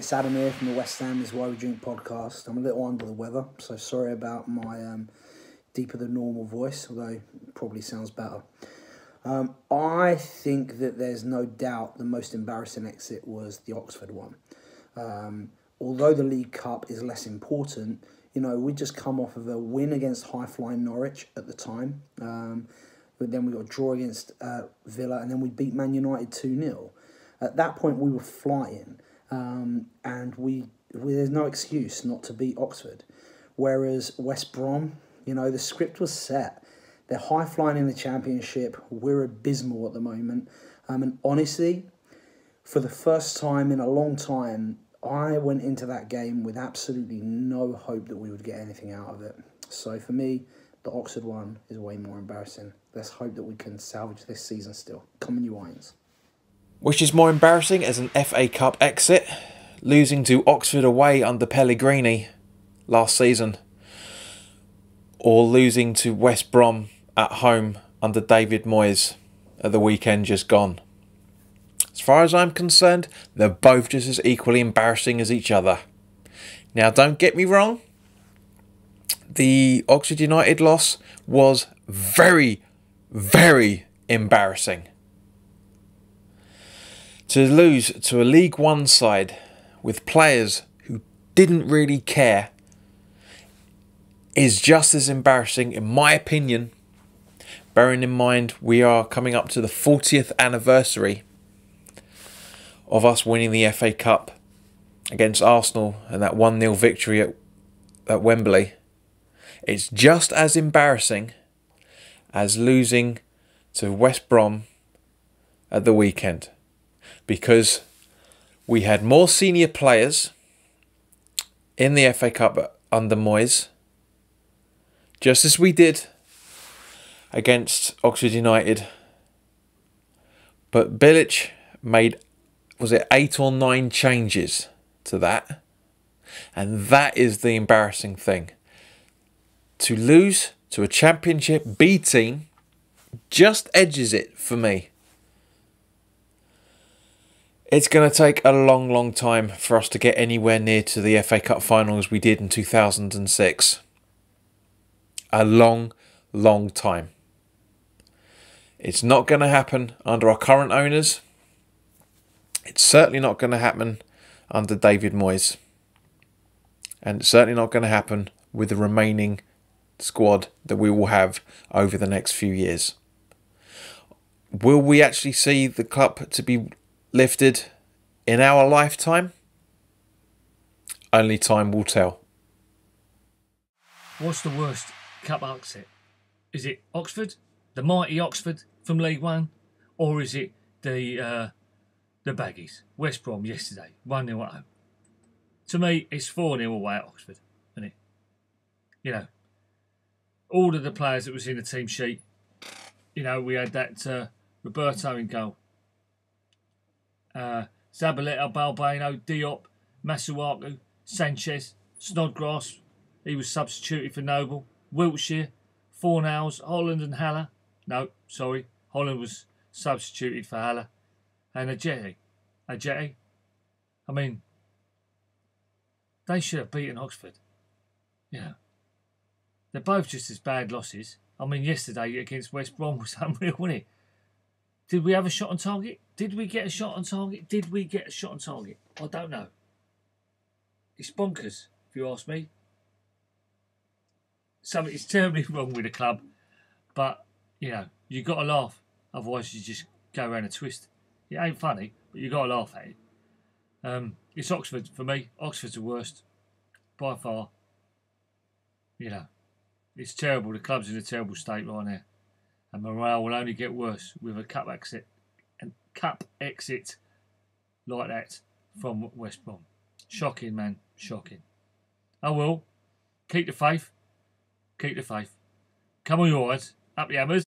It's Adam here from the West Ham is Why We Drink podcast. I'm a little under the weather, so sorry about my um, deeper than normal voice, although probably sounds better. Um, I think that there's no doubt the most embarrassing exit was the Oxford one. Um, although the League Cup is less important, you know, we just come off of a win against high flying Norwich at the time. Um, but then we got a draw against uh, Villa, and then we beat Man United 2 0. At that point, we were flying, um, and we, we there's no excuse not to beat Oxford. Whereas West Brom, you know, the script was set. They're high flying in the championship. We're abysmal at the moment. Um, and honestly, for the first time in a long time, I went into that game with absolutely no hope that we would get anything out of it. So for me, the Oxford one is way more embarrassing. Let's hope that we can salvage this season still. Come on, you Irons. Which is more embarrassing as an FA Cup exit, losing to Oxford away under Pellegrini last season, or losing to West Brom at home under David Moyes at the weekend just gone. As far as I'm concerned, they're both just as equally embarrassing as each other. Now, don't get me wrong, the Oxford United loss was very, very embarrassing. To lose to a League One side with players who didn't really care is just as embarrassing, in my opinion. Bearing in mind we are coming up to the 40th anniversary of us winning the FA Cup against Arsenal and that 1 0 victory at, at Wembley. It's just as embarrassing as losing to West Brom at the weekend because we had more senior players in the FA Cup under Moyes, just as we did against Oxford United. But Bilic made, was it eight or nine changes to that? And that is the embarrassing thing to lose to a Championship B team just edges it for me. It's going to take a long, long time for us to get anywhere near to the FA Cup final as we did in 2006. A long, long time. It's not going to happen under our current owners. It's certainly not going to happen under David Moyes. And it's certainly not going to happen with the remaining squad that we will have over the next few years. Will we actually see the cup to be lifted in our lifetime? Only time will tell. What's the worst cup exit? Is it Oxford, the mighty Oxford from League One, or is it the uh, the Baggies, West Brom yesterday, one 0 at home? To me, it's four 0 away at Oxford, isn't it? You know, all of the players that was in the team sheet. You know, we had that uh, Roberto in goal. Uh, Zabaleta, Balbuena, Diop, Masuaku, Sanchez, Snodgrass. He was substituted for Noble. Wilshere, Fornals, Holland and Haller. No, sorry. Holland was substituted for Haller. And. Ajeti. I mean, they should have beaten Oxford. Yeah. They're both just as bad losses. I mean, yesterday against West Brom was unreal, wasn't it? Did we have a shot on target? Did we get a shot on target? Did we get a shot on target? I don't know. It's bonkers, if you ask me. Something is terribly wrong with the club, but you know you got to laugh, otherwise you just go around a twist. It ain't funny, but you got to laugh at it. Um, it's Oxford for me. Oxford's the worst by far. You know. It's terrible. The club's in a terrible state right now. And morale will only get worse with a cup exit and cup exit like that from West Brom. Shocking, man. Shocking. Oh well. Keep the faith. Keep the faith. Come on, yours. Up the hammers.